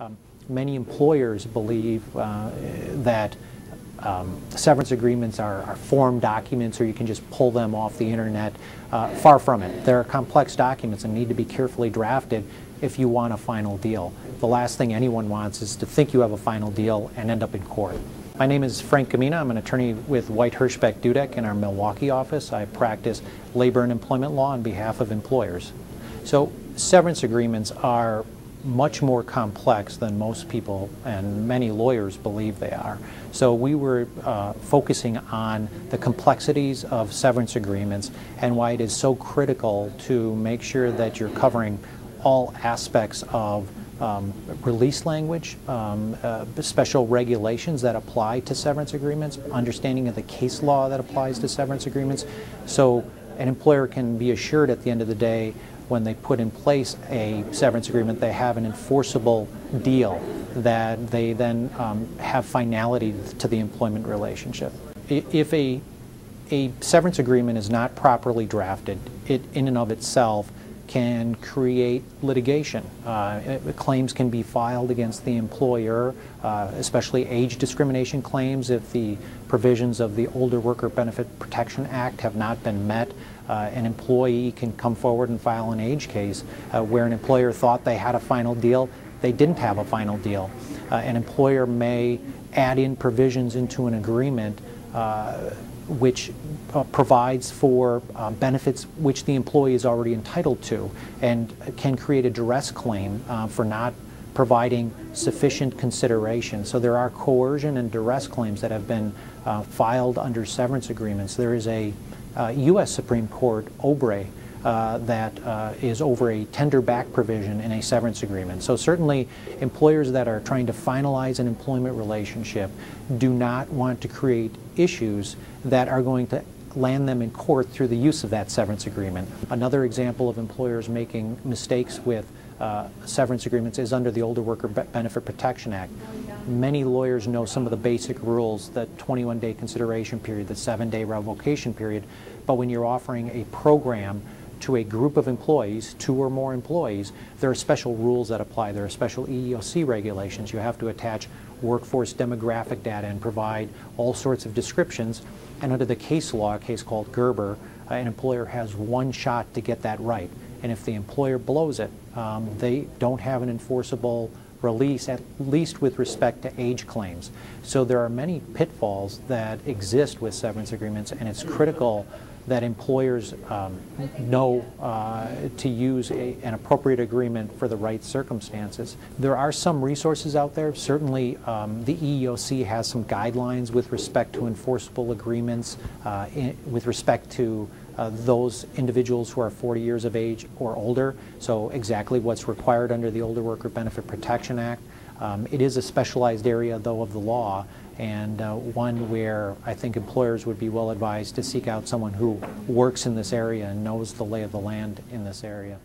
Um, many employers believe uh, that um, severance agreements are, are, form documents or you can just pull them off the internet. Uh, far from it. They're complex documents and need to be carefully drafted if you want a final deal. The last thing anyone wants is to think you have a final deal and end up in court. My name is Frank Gumina. I'm an attorney with Whyte Hirschboeck Dudek in our Milwaukee office. I practice labor and employment law on behalf of employers. So severance agreements are much more complex than most people and many lawyers believe they are. So we were uh, focusing on the complexities of severance agreements and why it is so critical to make sure that you're covering all aspects of um, release language, um, uh, special regulations that apply to severance agreements, understanding of the case law that applies to severance agreements. So an employer can be assured at the end of the day when they put in place a severance agreement, they have an enforceable deal that they then um, have finality to the employment relationship. If a, a severance agreement is not properly drafted, it in and of itself can create litigation. Uh, claims can be filed against the employer, uh, especially age discrimination claims if the provisions of the Older Worker Benefit Protection Act have not been met. Uh, an employee can come forward and file an age case uh, where an employer thought they had a final deal, they didn't have a final deal. Uh, an employer may add in provisions into an agreement uh, which uh, provides for uh, benefits which the employee is already entitled to and can create a duress claim uh, for not providing sufficient consideration. So there are coercion and duress claims that have been uh, filed under severance agreements. There is a U.S. Uh, Supreme Court, Oubre, uh, that uh, is over a tender back provision in a severance agreement. So certainly employers that are trying to finalize an employment relationship do not want to create issues that are going to land them in court through the use of that severance agreement. Another example of employers making mistakes with uh, severance agreements is under the Older Worker Benefit Protection Act. Many lawyers know some of the basic rules, the 21-day consideration period, the seven-day revocation period, but when you're offering a program to a group of employees, two or more employees, there are special rules that apply. There are special EEOC regulations. You have to attach workforce demographic data and provide all sorts of descriptions. And under the case law, a case called Gerber, uh, an employer has one shot to get that right. And if the employer blows it, um, they don't have an enforceable release, at least with respect to age claims. So there are many pitfalls that exist with severance agreements, and it's critical that employers um, know uh, to use a, an appropriate agreement for the right circumstances. There are some resources out there. Certainly, um, the EEOC has some guidelines with respect to enforceable agreements, uh, in, with respect to uh, those individuals who are 40 years of age or older. So exactly what's required under the Older Worker Benefit Protection Act. Um, it is a specialized area, though, of the law, and uh, one where I think employers would be well advised to seek out someone who works in this area and knows the lay of the land in this area.